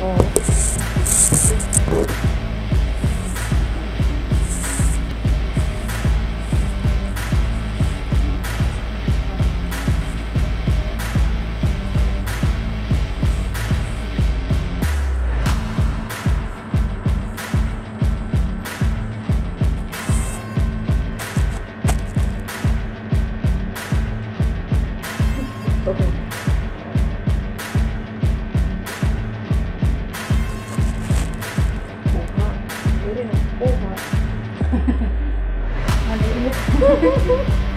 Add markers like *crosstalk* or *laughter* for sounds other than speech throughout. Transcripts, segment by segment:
Kuha. Valeu. *laughs*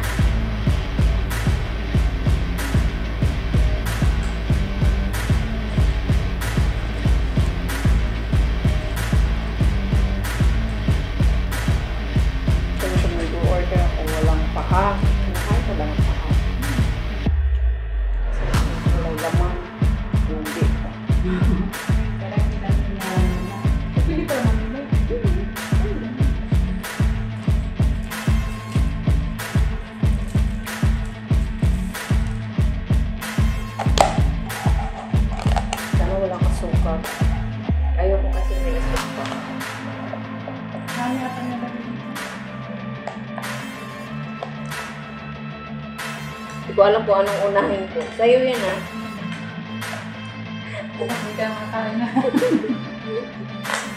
kasukal. Ayoko kasi may asukal. Kaya ata nila. Hindi ko alam kung anong unahin ko. Sa'yo yan ah. Hindi ka makakain na. *laughs*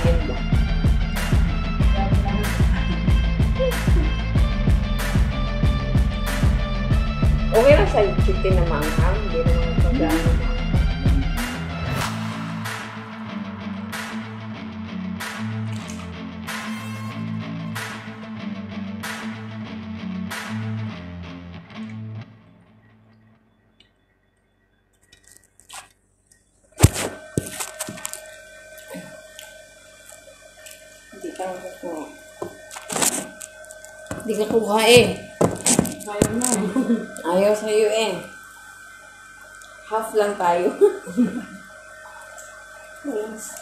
Pamilitayin ba? Okay lang sa chicken na maanghang. Hindi naman Hindi ka kukuha. Hindi ka kuha eh. *laughs* Ayaw na. Ayaw sa'yo eh. Half lang tayo. *laughs* Yes.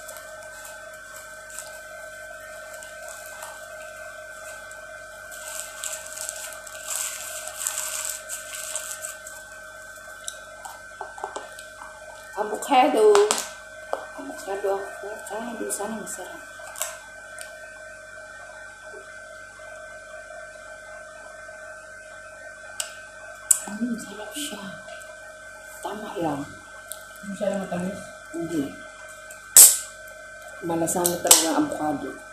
Avocado. Avocado ako. Ay, hindi sana masarap. Mm, sarap siya. Tama lang. Hindi siya lang matamis. Hindi. Malasang talaga ang avocado.